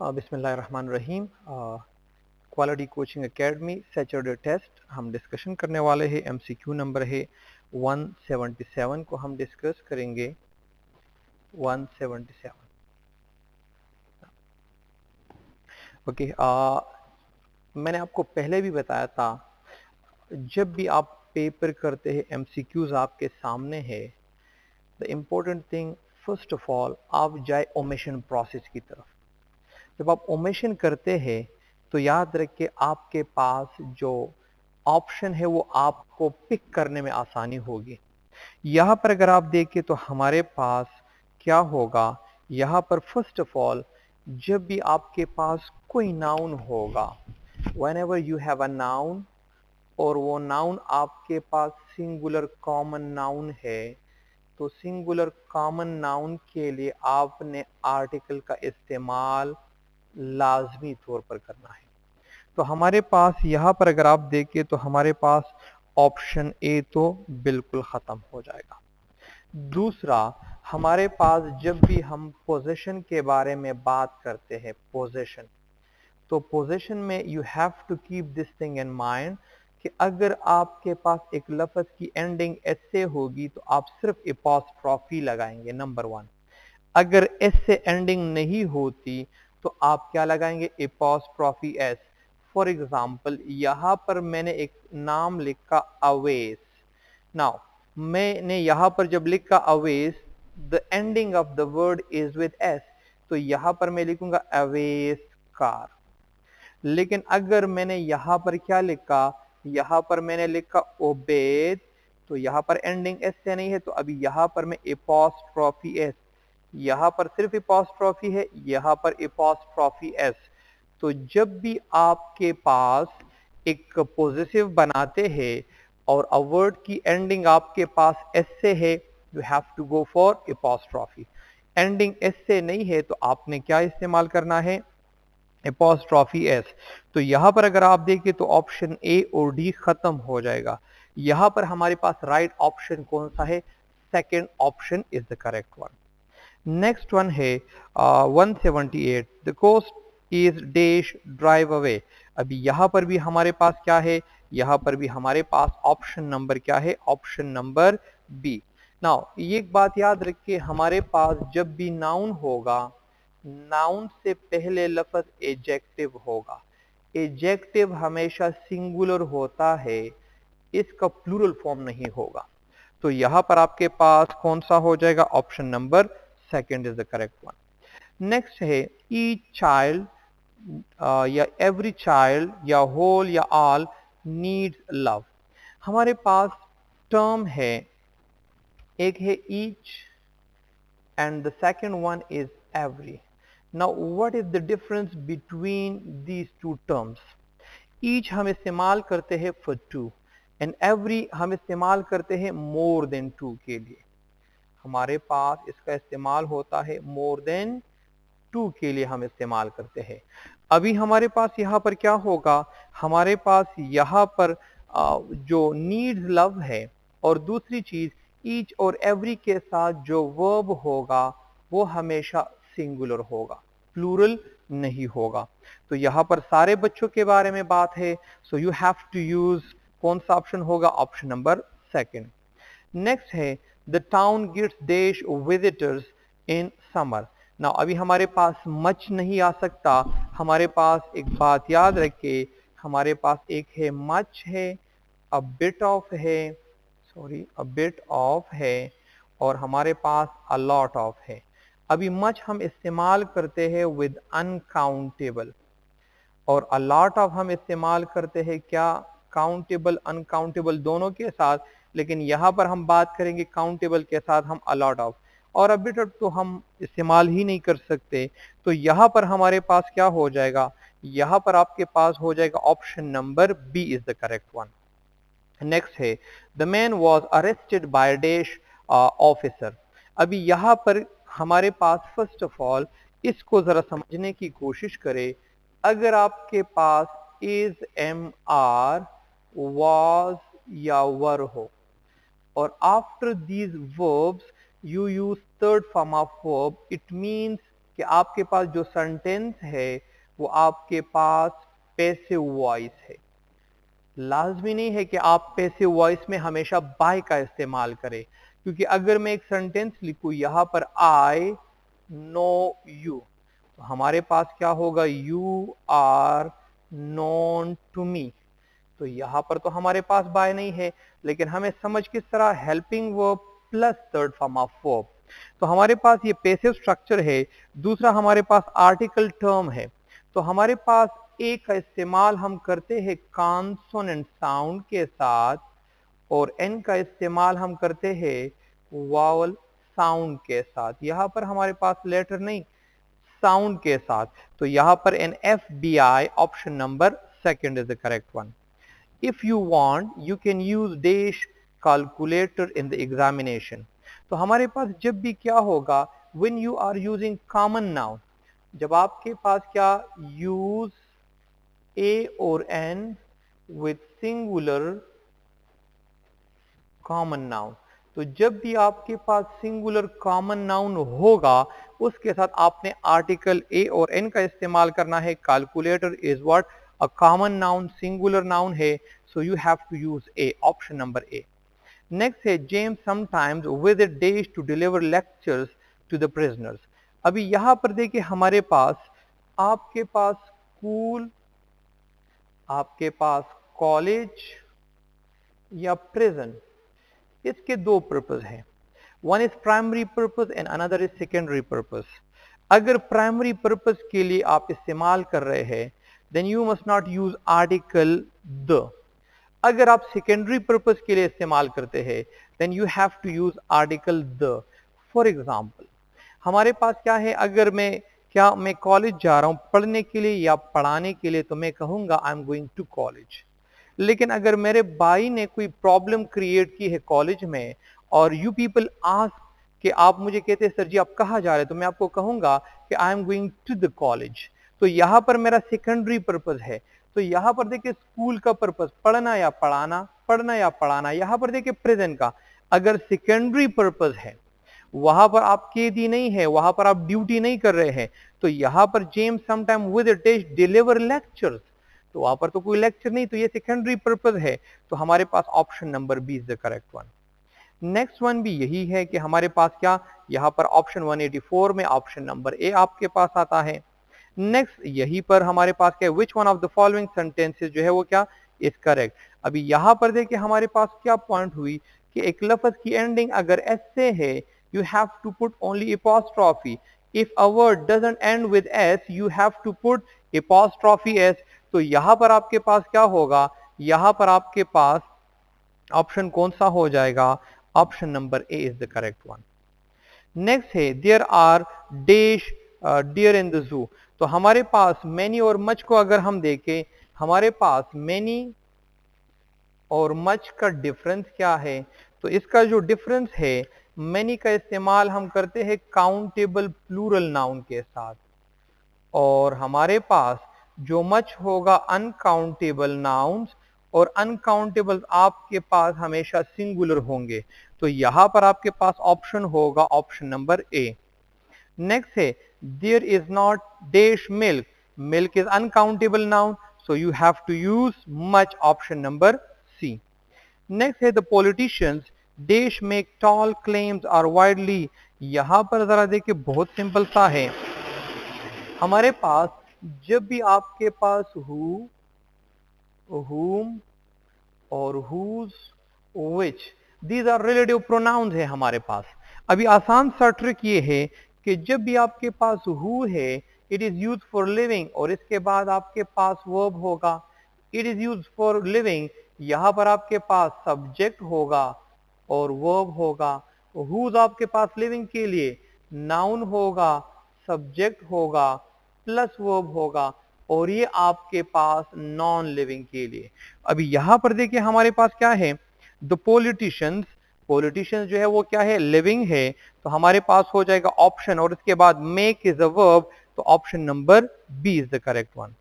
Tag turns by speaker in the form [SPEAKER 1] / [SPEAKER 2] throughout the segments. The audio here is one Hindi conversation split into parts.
[SPEAKER 1] बिस्मिल्लाहिर्रहमानिर्रहीम। Quality coaching academy Saturday test हम डिस्कशन करने वाले हैं। एमसीक्यू नंबर है 177 को हम डिस्कस करेंगे। 177 ओके okay, मैंने आपको पहले भी बताया था जब भी आप पेपर करते हैं एमसीक्यूज आपके सामने है the important thing first of all आप जाए ओमेशन प्रोसेस की तरफ़। जब आप ओमेशन करते हैं तो याद रखिए आपके पास जो ऑप्शन है, वो आपको पिक करने में आसानी होगी। यहाँ पर अगर आप देखें तो हमारे पास क्या होगा? यहाँ पर फ़र्स्ट ऑफ़ ऑल जब भी आपके पास कोई नाउन होगा whenever you have a noun और वो नाउन आपके पास सिंगुलर कॉमन नाउन है तो सिंगुलर कॉमन नाउन के लिए आपने आर्टिकल का इस्तेमाल लाजमी तौर पर करना है। तो हमारे पास यहाँ पर अगर आप देखें तो हमारे पास ऑप्शन ए तो बिल्कुल ख़त्म हो जाएगा। दूसरा, हमारे पास जब भी हम पोजीशन के बारे में बात करते हैं पोजीशन तो पोजीशन में you have to keep this thing in mind कि अगर आपके पास एक लफज की एंडिंग एस से होगी तो आप सिर्फ़ ट्रॉफी लगाएँगे नंबर वन अगर एस से एंडिंग नहीं होती तो आप क्या लगाएँगे? ट्रॉफी एस फॉर एग्ज़ाम्पल यहाँ पर मैंने एक नाम लिखा अवेस नाउ मैंने यहाँ पर जब लिखा अवेस the ending of the word is with S तो यहाँ पर मैं लिखूँगा अवेस कार लेकिन अगर मैंने यहाँ पर क्या लिखा? यहाँ पर मैंने लिखा ओबेद तो यहाँ पर एंडिंग एस से नहीं है तो अभी यहाँ पर मैं ट्रॉफी एस यहाँ पर सिर्फ़ ट्रॉफी है, यहाँ पर ट्रॉफी एस तो जब भी आपके पास एक पॉजिटिव बनाते हैं और अवर्ड की एंडिंग आपके पास एस से है you have to go for apostrophe ending S से नहीं है तो आपने क्या इस्तेमाल करना है? ट्रॉफी एस तो यहाँ पर अगर आप देखें तो ऑप्शन ए और डी खत्म हो जाएगा। यहाँ पर हमारे पास राइट right ऑप्शन कौन सा है? Second option is the correct one next one है one seventy eight the coast is dash drive away अभी यहाँ पर भी हमारे पास क्या है? यहाँ पर भी हमारे पास ऑप्शन नंबर क्या है? ऑप्शन नंबर बी नाउ एक बात याद रखिए, हमारे पास जब भी नाउन होगा नाउन से पहले लफज एजेक्टिव होगा। एजेक्टिव हमेशा सिंगुलर होता है, इसका प्लूरल फॉर्म नहीं होगा। तो यहाँ पर आपके पास कौन सा हो जाएगा? Option number second is the correct one next है ईच चाइल्ड या एवरी चाइल्ड या होल या ऑल नीड्स लव हमारे पास टर्म है, एक है each and the second one is every now what is the difference between these two terms each हम इस्तेमाल करते हैं फॉर टू एंड एवरी हम इस्तेमाल करते हैं मोर देन टू के लिए. हमारे पास इसका इस्तेमाल होता है मोर देन टू के लिए हम इस्तेमाल करते हैं। अभी हमारे पास यहाँ पर क्या होगा? हमारे पास यहाँ पर जो नीड्स लव है और दूसरी चीज़ ईच और एवरी के साथ जो वर्ब होगा, वो हमेशा सिंगुलर होगा प्लूरल नहीं होगा। तो यहाँ पर सारे बच्चों के बारे में बात है। So you have to use कौन सा ऑप्शन होगा? ऑप्शन नंबर सेकंड नेक्स्ट है the town gets dash visitors in summer ना अभी हमारे पास मच नहीं आ सकता। हमारे पास एक बात याद रखे, हमारे पास एक है मच है अ बिट ऑफ़ है सॉरी अ बिट ऑफ़ है, और हमारे पास अ लॉट ऑफ़ है। अभी मच हम इस्तेमाल करते हैं विद अनकाउंटेबल और अ लॉट ऑफ़ हम इस्तेमाल करते हैं क्या? काउंटेबल अनकाउंटेबल दोनों के साथ। लेकिन यहाँ पर हम बात करेंगे काउंटेबल के साथ हम अलॉट ऑफ़ और अब बिट तो हम इस्तेमाल ही नहीं कर सकते। तो यहाँ पर हमारे पास क्या हो जाएगा? यहाँ पर आपके पास हो जाएगा option number B is the correct one next है the man was arrested by dash officer अभी यहाँ पर हमारे पास फ़र्स्ट ऑफ़ ऑल इसको जरा समझने की कोशिश करें। अगर आपके पास इज़ एम आर वॉज़ या वर हो or after these verbs, you use third form of verb. It means कि आपके पास जो सेंटेंस है, वो आपके पास पैसिव वॉइस है। लाजमी नहीं है कि आप पैसिव वॉइस में हमेशा बाय का इस्तेमाल करें, क्योंकि अगर मैं एक सेंटेंस लिखूं, यहाँ पर आई नो यू तो हमारे पास क्या होगा? You are known to me तो यहाँ पर तो हमारे पास बाय नहीं है, लेकिन हमें समझ किस तरह helping verb plus third form of verb तो हमारे पास ये पेसिव स्ट्रक्चर है, दूसरा हमारे पास आर्टिकल टर्म है। तो हमारे पास ए का इस्तेमाल हम करते हैं कॉन्सोनेंट साउंड के साथ, और एन का इस्तेमाल हम करते हैं वावल साउंड के साथ। यहाँ पर हमारे पास लेटर नहीं साउंड के साथ। तो यहाँ पर N F B I option number second is the correct one if you want you can use dash calculator in the examination तो हमारे पास जब भी क्या होगा, when you are using common noun, जब आपके पास क्या यूज़ ए और an with singular common noun तो जब भी आपके पास सिंगुलर कॉमन नाउन होगा, उसके साथ आपने आर्टिकल ए और एन का इस्तेमाल करना है। Calculator is what a common noun singular noun है। So you have to use a option number A next है James sometimes with days to deliver lectures to the prisoners अभी यहाँ पर देखिए हमारे पास, आपके पास स्कूल, आपके पास कॉलेज या प्रिजन इसके दो पर्पज हैं. One is primary purpose and another is secondary purpose अगर प्राइमरी पर्पज के लिए आप इस्तेमाल कर रहे हैं then you must not use article the. अगर आप सेकेंडरी पर्पज के लिए इस्तेमाल करते हैं then you have to use article the for example हमारे पास क्या है? अगर मैं, क्या मैं कॉलेज जा रहा हूँ पढ़ने के लिए या पढ़ाने के लिए तो मैं कहूँगा I am going to college लेकिन अगर मेरे भाई ने कोई प्रॉब्लम क्रिएट की है कॉलेज में, और यू पीपल आस्क कि आप मुझे कहते हैं सर जी, आप कहाँ जा रहे हैं? तो मैं आपको कहूँगा कि I am going to the college तो यहाँ पर मेरा सेकेंडरी पर्पज है। तो यहाँ पर देखिए स्कूल का पर्पज पढ़ना या पढ़ाना, पढ़ना या पढ़ाना, यहाँ पर देखिए प्रेजेंट का। अगर सेकेंडरी पर्पज है, वहाँ पर आप केदी नहीं है, वहाँ पर आप ड्यूटी नहीं कर रहे हैं तो यहाँ पर James sometime with test deliver lectures तो वहाँ पर तो कोई लेक्चर नहीं तो ये सेकेंडरी पर्पज है तो हमारे पास option number B is the correct one next one भी यही है कि हमारे पास क्या? यहाँ पर ऑप्शन 184 में ऑप्शन नंबर ए आपके पास आता है। नेक्स्ट यही पर हमारे पास क्या है? Which one of the following sentences जो है वो क्या? इज़ करेक्ट अभी यहाँ पर देखिए हमारे पास क्या पॉइंट हुई कि एक लफ्ज की एंडिंग अगर एस से है you have to put only apostrophe if a word doesn't end with S you have to put apostrophe S तो यहाँ पर आपके पास क्या होगा? यहाँ पर आपके पास ऑप्शन कौन सा हो जाएगा? Option number A is the correct one next है there are dash deer in the zoo तो हमारे पास मैनी और मच को अगर हम देखें, हमारे पास मैनी और मच का डिफरेंस क्या है? तो इसका जो डिफरेंस है मैनी का इस्तेमाल हम करते हैं काउंटेबल प्लूरल नाउन के साथ। और हमारे पास जो मच होगा अनकाउंटेबल नाउन्स और अनकाउंटेबल आपके पास हमेशा सिंगुलर होंगे। तो यहाँ पर आपके पास ऑप्शन होगा ऑप्शन नंबर ए नेक्स्ट है there is not dash milk milk is uncountable noun so you have to use much option number C next है the politicians dash make tall claims are widely यहाँ पर जरा देखिए बहुत सिंपल सा है। हमारे पास जब भी आपके पास हु whom और whose, which, these are relative pronouns है हमारे पास। अभी आसान सा ट्रिक ये है कि जब भी आपके पास हु है it is use for living और इसके बाद आपके पास वर्ब होगा। It is use for living यहाँ पर आपके पास सब्जेक्ट होगा और वर्ब होगा। हुज आपके पास लिविंग के लिए? नाउन होगा सब्जेक्ट होगा प्लस वर्ब होगा और ये आपके पास नॉन लिविंग के लिए। अभी यहाँ पर देखिए हमारे पास क्या है? द पॉलिटिशियंस पॉलिटिशियंस जो है वो क्या है? लिविंग है। तो हमारे पास हो जाएगा ऑप्शन और इसके बाद मेक इज़ अ वर्ब तो option number B is the correct one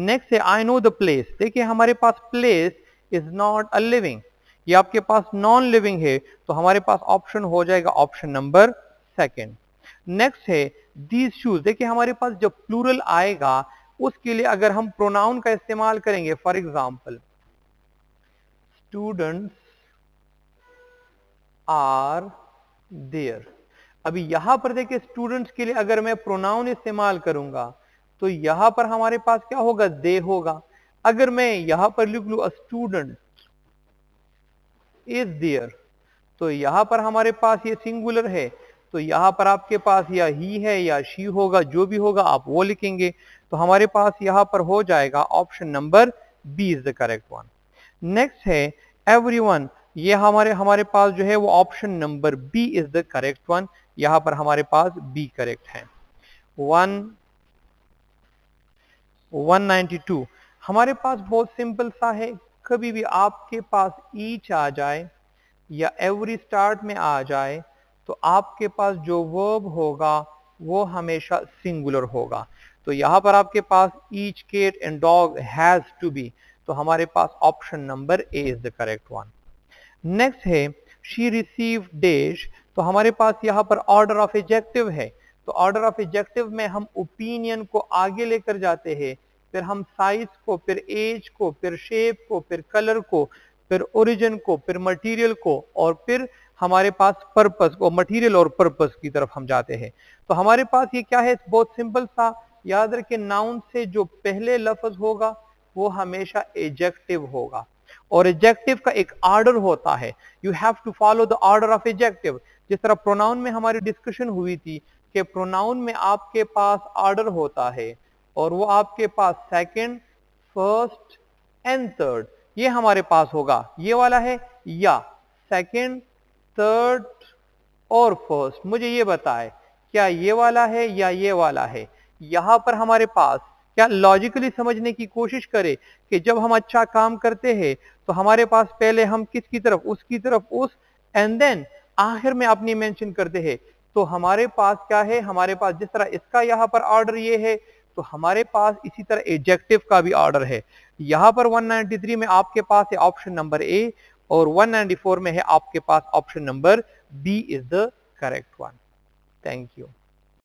[SPEAKER 1] next है आई नो द प्लेस देखिए, हमारे पास place is not a living ये आपके पास नॉन लिविंग है तो हमारे पास ऑप्शन हो जाएगा ऑप्शन नंबर सेकेंड नेक्स्ट है दीज शूज़ देखिए, हमारे पास जब प्लूरल आएगा, उसके लिए अगर हम प्रोनाउन का इस्तेमाल करेंगे for example students are there अभी यहाँ पर देखिए स्टूडेंट्स के लिए अगर मैं प्रोनाउन इस्तेमाल करूँगा तो यहाँ पर हमारे पास क्या होगा? दे होगा। अगर मैं यहाँ पर लिख लू स्टूडेंट इज़ देयर तो यहाँ पर हमारे पास ये सिंगुलर है तो यहाँ पर आपके पास या ही है या शी होगा, जो भी होगा, आप वो लिखेंगे तो हमारे पास यहाँ पर हो जाएगा option number B is the correct one next है एवरीवन ये हमारे हमारे पास जो है वो option number B is the correct one यहाँ पर हमारे पास बी करेक्ट है। वन 192 हमारे पास बहुत सिंपल सा है। कभी भी आपके पास ईच आ जाए या एवरी स्टार्ट में आ जाए तो आपके पास जो वर्ब होगा, वो हमेशा सिंगुलर होगा। तो यहाँ पर आपके पास each cat and dog has to be तो हमारे पास option number A is the correct one next है शी रिसीव डेश तो हमारे पास यहाँ पर ऑर्डर ऑफ़ एजेक्टिव है। तो ऑर्डर ऑफ़ एजेक्टिव में हम ओपिनियन को आगे लेकर जाते हैं, फिर हम साइज़ को, फिर एज को, फिर शेप को, फिर कलर को, फिर ओरिजिन को, फिर मटेरियल को और फिर हमारे पास पर्पस को मटेरियल और पर्पस की तरफ़ हम जाते हैं। तो हमारे पास ये क्या है? बहुत सिंपल सा। याद रखें नाउन से जो पहले लफ्ज होगा, वो हमेशा एजेक्टिव होगा। और एजेक्टिव का एक ऑर्डर होता है। You have to follow the order of adjective जिस तरह प्रोनाउन में हमारी डिस्कशन हुई थी कि प्रोनाउन में आपके पास ऑर्डर होता है और वो आपके पास सेकंड फ़र्स्ट एंड थर्ड ये हमारे पास होगा। ये वाला है या सेकंड थर्ड और फ़र्स्ट मुझे ये बताए, क्या ये वाला है या ये वाला है? यहाँ पर हमारे पास, क्या लॉजिकली समझने की कोशिश करें कि जब हम अच्छा काम करते हैं तो हमारे पास पहले हम किसकी तरफ़, उसकी तरफ़, उस एंड देन आखिर में अपनी मेंशन करते हैं तो हमारे पास क्या है? हमारे पास जिस तरह इसका यहाँ पर ऑर्डर ये है तो हमारे पास इसी तरह एडजेक्टिव का भी ऑर्डर है। यहाँ पर 193 में आपके पास है ऑप्शन नंबर ए और 194 में है आपके पास option number B is the correct one thank you